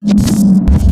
you